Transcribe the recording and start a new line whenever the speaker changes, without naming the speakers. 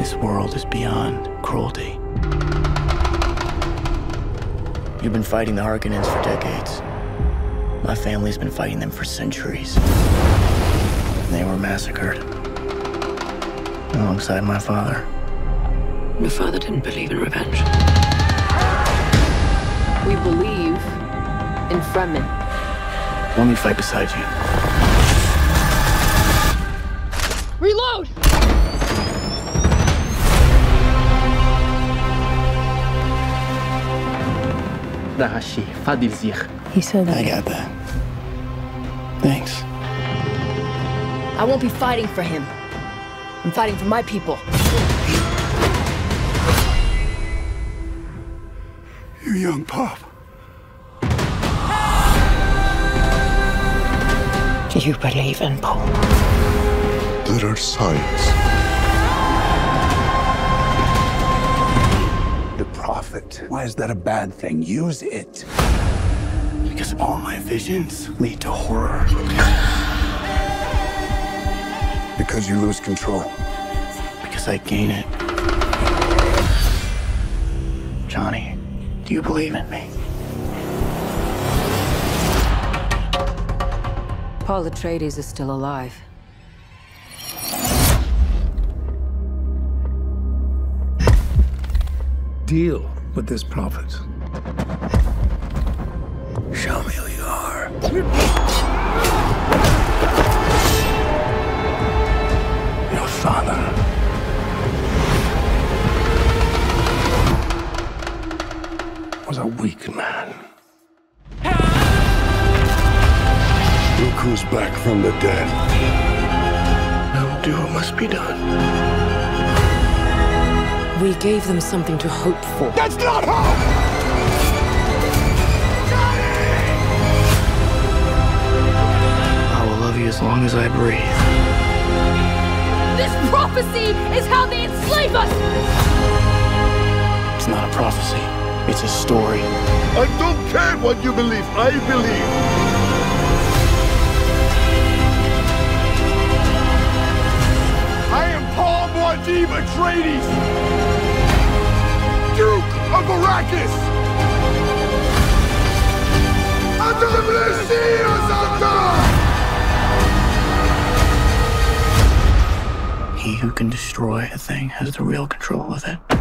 This world is beyond cruelty. You've been fighting the Harkonnens for decades. My family's been fighting them for centuries. They were massacred. Alongside my father.
Your father didn't believe in revenge.
We believe in Fremen.
Let me fight beside you.
Reload!
Rahashi, Fadil Zich.
He said that.
I got that. Thanks.
I won't be fighting for him. I'm fighting for my people.
You young pup.
Do you believe in Paul?
There are signs. Prophet. Why is that a bad thing? Use it.
Because all my visions lead to horror.
Because you lose control.
Because I gain it. Chani, do you believe in me?
Paul Atreides is still alive.
Deal with this prophet.
Show me who you are. Your father.
Was a weak man. Look who's back from the dead.
I will do what must be done.
We gave them something to hope for.
That's not hope!
I will love you as long as I breathe.
This prophecy is how they enslave us!
It's not a prophecy. It's a story.
I don't care what you believe. I believe. I am Paul Muad'Dib Atreides, Duke of Arrakis. Under the Messiah's
He who can destroy a thing has the real control of it.